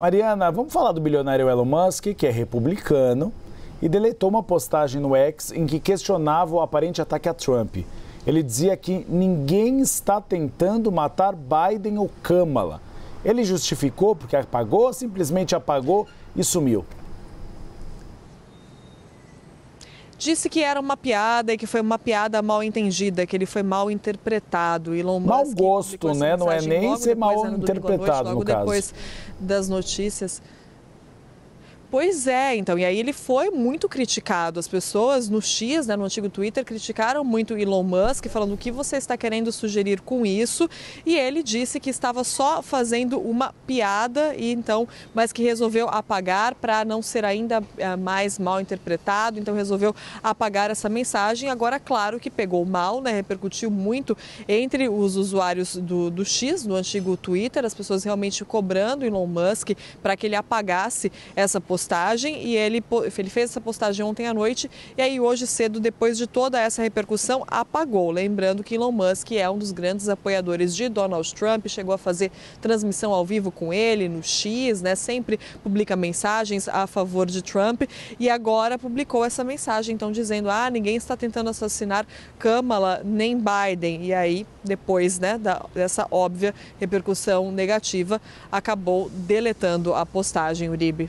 Mariana, vamos falar do bilionário Elon Musk, que é republicano, e deletou uma postagem no X em que questionava o aparente ataque a Trump. Ele dizia que ninguém está tentando matar Biden ou Kamala. Ele justificou porque apagou, simplesmente apagou e sumiu. Disse que era uma piada e que foi uma piada mal entendida, que ele foi mal interpretado. Elon Musk, mau gosto, né? Não é nem ser mal interpretado noite, logo no depois caso. das notícias. Pois é, então, e aí ele foi muito criticado. As pessoas no X, né, no antigo Twitter, criticaram muito Elon Musk, falando o que você está querendo sugerir com isso. E ele disse que estava só fazendo uma piada e então, mas que resolveu apagar para não ser ainda eh, mais mal interpretado. Então resolveu apagar essa mensagem. Agora, claro que pegou mal, né, repercutiu muito entre os usuários do, do X, do antigo Twitter, as pessoas realmente cobrando Elon Musk para que ele apagasse essa postagem postagem e ele, ele fez essa postagem ontem à noite e aí hoje cedo, depois de toda essa repercussão, apagou. Lembrando que Elon Musk é um dos grandes apoiadores de Donald Trump, chegou a fazer transmissão ao vivo com ele no X, né? Sempre publica mensagens a favor de Trump e agora publicou essa mensagem, então dizendo: ah, ninguém está tentando assassinar Kamala nem Biden. E aí, depois né, da, dessa óbvia repercussão negativa, acabou deletando a postagem, Uribe.